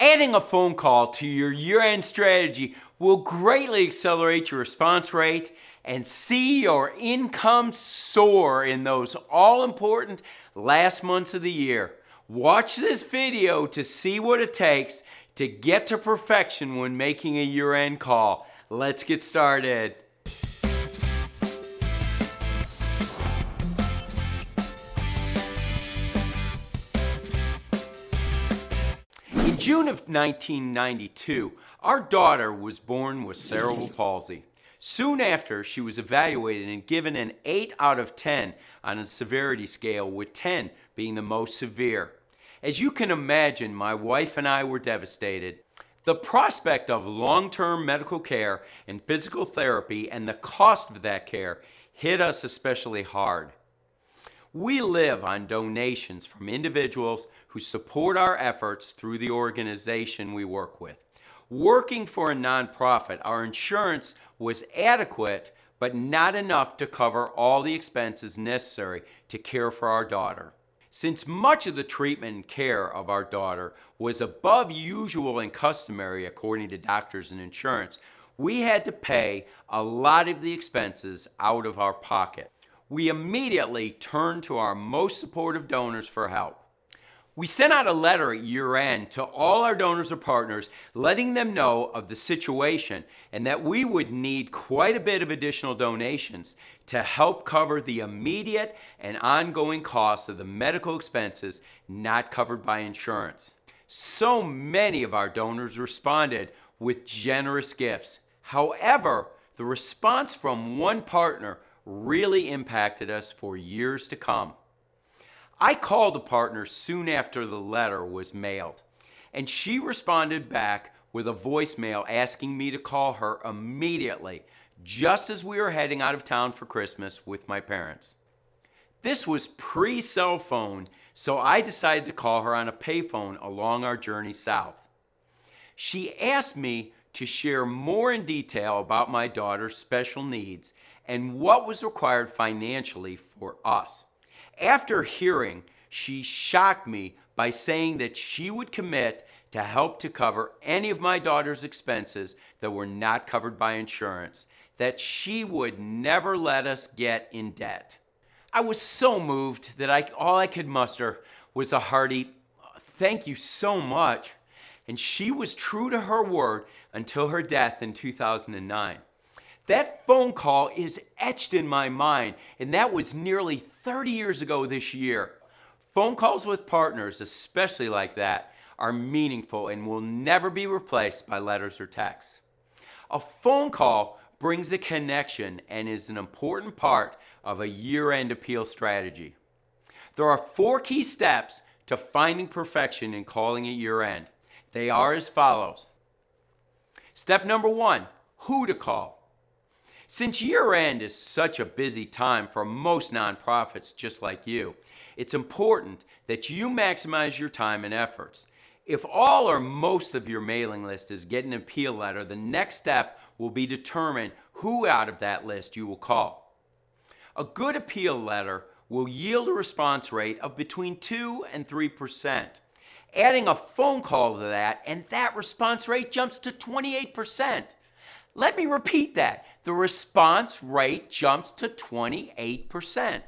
Adding a phone call to your year end strategy will greatly accelerate your response rate and see your income soar in those all important last months of the year. Watch this video to see what it takes to get to perfection when making a year end call. Let's get started. June of 1992, our daughter was born with cerebral palsy. Soon after, she was evaluated and given an 8 out of 10 on a severity scale, with 10 being the most severe. As you can imagine, my wife and I were devastated. The prospect of long term medical care and physical therapy and the cost of that care hit us especially hard. We live on donations from individuals who support our efforts through the organization we work with. Working for a nonprofit, our insurance was adequate but not enough to cover all the expenses necessary to care for our daughter. Since much of the treatment and care of our daughter was above usual and customary according to doctors and insurance, we had to pay a lot of the expenses out of our pocket. We immediately turned to our most supportive donors for help. We sent out a letter at year end to all our donors or partners letting them know of the situation and that we would need quite a bit of additional donations to help cover the immediate and ongoing costs of the medical expenses not covered by insurance. So many of our donors responded with generous gifts. However, the response from one partner really impacted us for years to come. I called the partner soon after the letter was mailed, and she responded back with a voicemail asking me to call her immediately, just as we were heading out of town for Christmas with my parents. This was pre cell phone, so I decided to call her on a payphone along our journey south. She asked me to share more in detail about my daughter's special needs and what was required financially for us. After hearing, she shocked me by saying that she would commit to help to cover any of my daughter's expenses that were not covered by insurance, that she would never let us get in debt. I was so moved that I, all I could muster was a hearty, thank you so much. And she was true to her word until her death in 2009. That phone call is etched in my mind, and that was nearly 30 years ago this year. Phone calls with partners, especially like that, are meaningful and will never be replaced by letters or texts. A phone call brings a connection and is an important part of a year end appeal strategy. There are four key steps to finding perfection in calling at year end. They are as follows Step number one who to call. Since year end is such a busy time for most nonprofits just like you, it's important that you maximize your time and efforts. If all or most of your mailing list is getting an appeal letter, the next step will be determine who out of that list you will call. A good appeal letter will yield a response rate of between 2 and 3%. Adding a phone call to that, and that response rate jumps to 28%. Let me repeat that. The response rate jumps to 28%.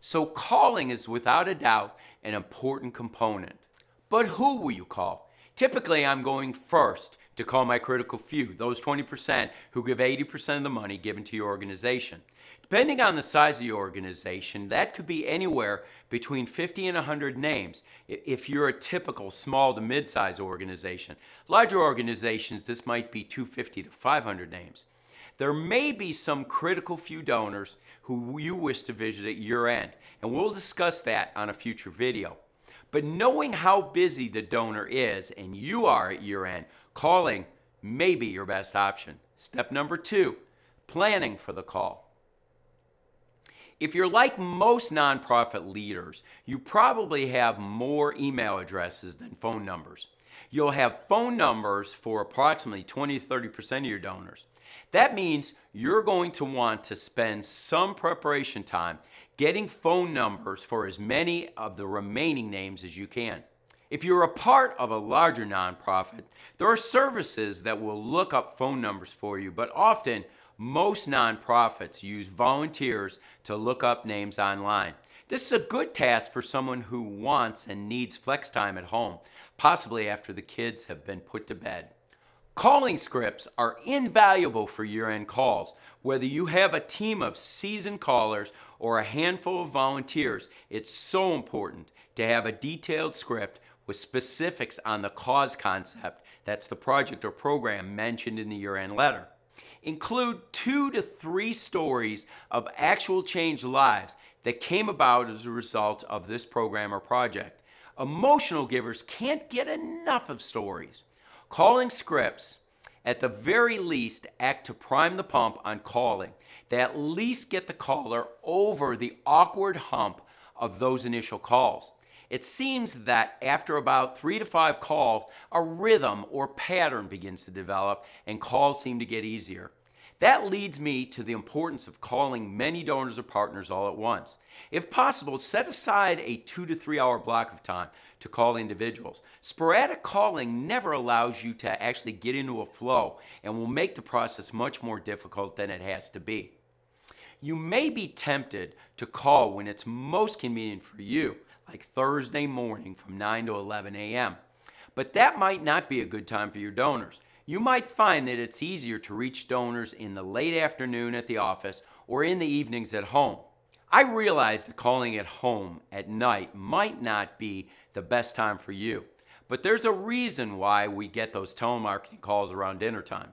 So calling is without a doubt an important component. But who will you call? Typically, I'm going first to call my critical few, those 20% who give 80% of the money given to your organization. Depending on the size of your organization, that could be anywhere between 50 and 100 names if you're a typical small to mid-size organization. Larger organizations, this might be 250 to 500 names. There may be some critical few donors who you wish to visit at year end, and we'll discuss that on a future video. But knowing how busy the donor is and you are at year end, calling may be your best option. Step number two, planning for the call. If you're like most nonprofit leaders, you probably have more email addresses than phone numbers. You'll have phone numbers for approximately 20 to 30% of your donors. That means you're going to want to spend some preparation time getting phone numbers for as many of the remaining names as you can. If you're a part of a larger nonprofit, there are services that will look up phone numbers for you, but often most nonprofits use volunteers to look up names online. This is a good task for someone who wants and needs flex time at home, possibly after the kids have been put to bed. Calling scripts are invaluable for year end calls. Whether you have a team of seasoned callers or a handful of volunteers, it's so important to have a detailed script with specifics on the cause concept that's the project or program mentioned in the year end letter. Include two to three stories of actual changed lives that came about as a result of this program or project. Emotional givers can't get enough of stories. Calling scripts, at the very least, act to prime the pump on calling. They at least get the caller over the awkward hump of those initial calls. It seems that after about three to five calls, a rhythm or pattern begins to develop and calls seem to get easier. That leads me to the importance of calling many donors or partners all at once. If possible, set aside a two to three hour block of time to call individuals. Sporadic calling never allows you to actually get into a flow and will make the process much more difficult than it has to be. You may be tempted to call when it's most convenient for you, like Thursday morning from 9 to 11 a.m. But that might not be a good time for your donors. You might find that it's easier to reach donors in the late afternoon at the office or in the evenings at home. I realize that calling at home at night might not be the best time for you, but there's a reason why we get those telemarketing calls around dinner time.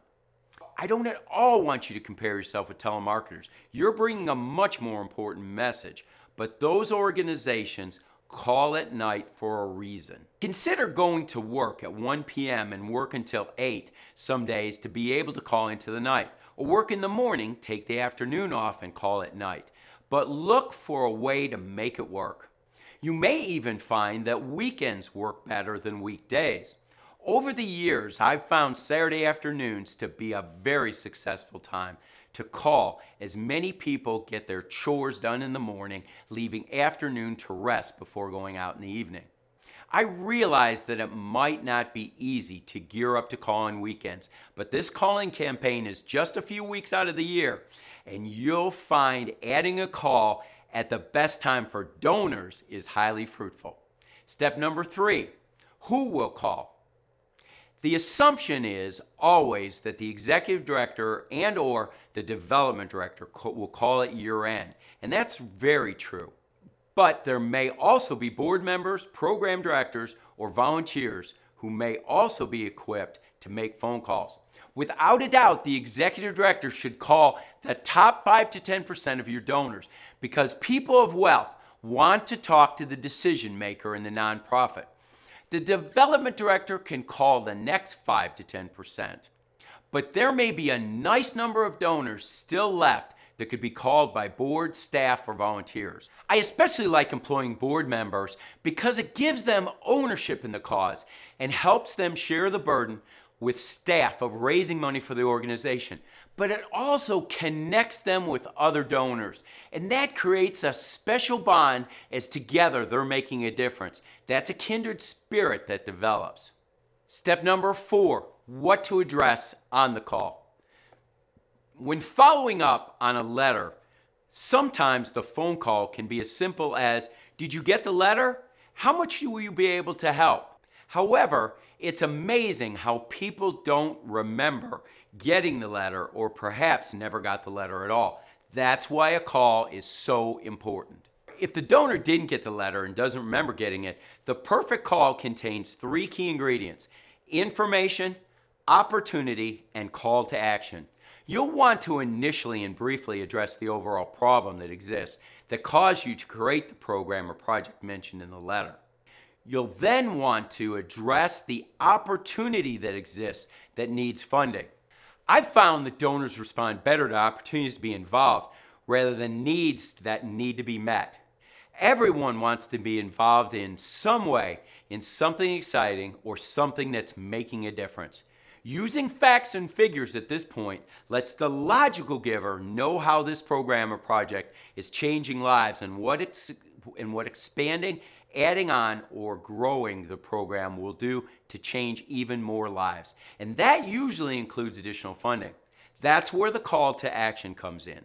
I don't at all want you to compare yourself with telemarketers. You're bringing a much more important message, but those organizations call at night for a reason. Consider going to work at 1 p.m. and work until 8 some days to be able to call into the night. Or work in the morning, take the afternoon off, and call at night. But look for a way to make it work. You may even find that weekends work better than weekdays. Over the years, I've found Saturday afternoons to be a very successful time to call as many people get their chores done in the morning, leaving afternoon to rest before going out in the evening. I realize that it might not be easy to gear up to call on weekends, but this calling campaign is just a few weeks out of the year, and you'll find adding a call at the best time for donors is highly fruitful. Step number three who will call? The assumption is always that the executive director and or the development director will call it year end, and that's very true. But there may also be board members, program directors, or volunteers who may also be equipped to make phone calls. Without a doubt, the executive director should call the top 5 to 10% of your donors because people of wealth want to talk to the decision maker in the nonprofit. The development director can call the next 5 to 10%. But there may be a nice number of donors still left that could be called by board, staff, or volunteers. I especially like employing board members because it gives them ownership in the cause and helps them share the burden with staff of raising money for the organization. But it also connects them with other donors. And that creates a special bond as together they're making a difference. That's a kindred spirit that develops. Step number four what to address on the call. When following up on a letter, sometimes the phone call can be as simple as Did you get the letter? How much will you be able to help? However, it's amazing how people don't remember getting the letter or perhaps never got the letter at all. That's why a call is so important. If the donor didn't get the letter and doesn't remember getting it, the perfect call contains three key ingredients information, opportunity, and call to action. You'll want to initially and briefly address the overall problem that exists that caused you to create the program or project mentioned in the letter. You'll then want to address the opportunity that exists that needs funding. I've found that donors respond better to opportunities to be involved rather than needs that need to be met. Everyone wants to be involved in some way in something exciting or something that's making a difference. Using facts and figures at this point lets the logical giver know how this program or project is changing lives and what it's and what expanding adding on or growing the program will do to change even more lives. And that usually includes additional funding. That's where the call to action comes in.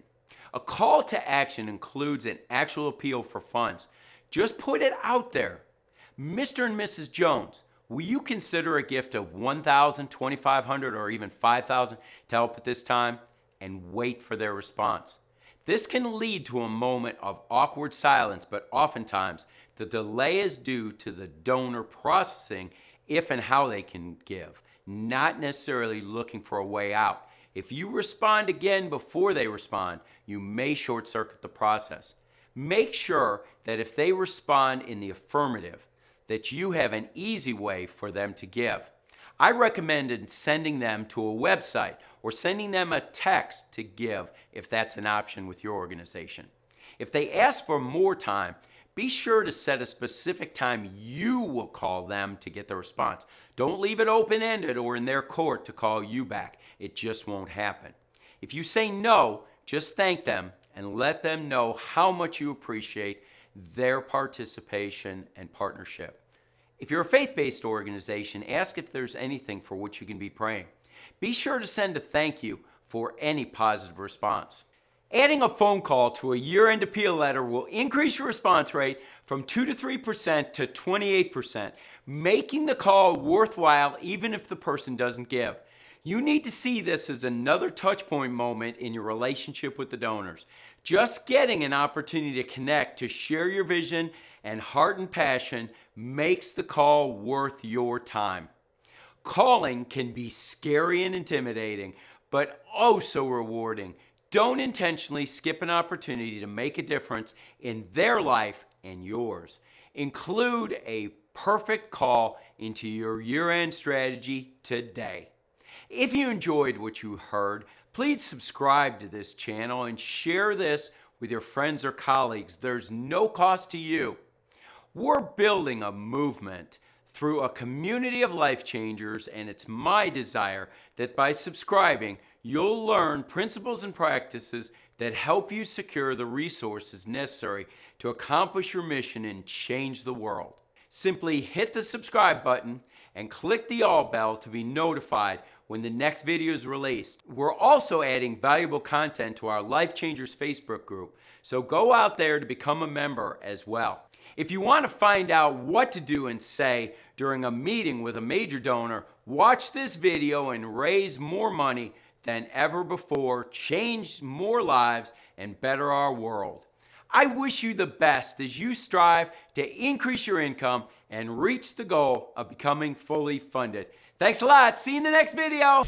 A call to action includes an actual appeal for funds. Just put it out there. Mr. and Mrs. Jones, will you consider a gift of 1000 2500 or even 5000 to help at this time? And wait for their response. This can lead to a moment of awkward silence, but oftentimes the delay is due to the donor processing if and how they can give, not necessarily looking for a way out. If you respond again before they respond, you may short circuit the process. Make sure that if they respond in the affirmative, that you have an easy way for them to give. I recommend sending them to a website or sending them a text to give if that's an option with your organization. If they ask for more time, be sure to set a specific time you will call them to get the response. Don't leave it open ended or in their court to call you back. It just won't happen. If you say no, just thank them and let them know how much you appreciate their participation and partnership. If you're a faith based organization, ask if there's anything for which you can be praying. Be sure to send a thank you for any positive response. Adding a phone call to a year end appeal letter will increase your response rate from 2 to 3% to 28%, making the call worthwhile even if the person doesn't give. You need to see this as another touchpoint moment in your relationship with the donors. Just getting an opportunity to connect, to share your vision and heart and passion makes the call worth your time. Calling can be scary and intimidating, but oh so rewarding. Don't intentionally skip an opportunity to make a difference in their life and yours. Include a perfect call into your year end strategy today. If you enjoyed what you heard, please subscribe to this channel and share this with your friends or colleagues. There's no cost to you. We're building a movement through a community of life changers, and it's my desire that by subscribing, you'll learn principles and practices that help you secure the resources necessary to accomplish your mission and change the world. Simply hit the subscribe button and click the all bell to be notified when the next video is released. We're also adding valuable content to our Life Changers Facebook group, so go out there to become a member as well. If you want to find out what to do and say during a meeting with a major donor, watch this video and raise more money than ever before, change more lives, and better our world. I wish you the best as you strive to increase your income and reach the goal of becoming fully funded. Thanks a lot. See you in the next video.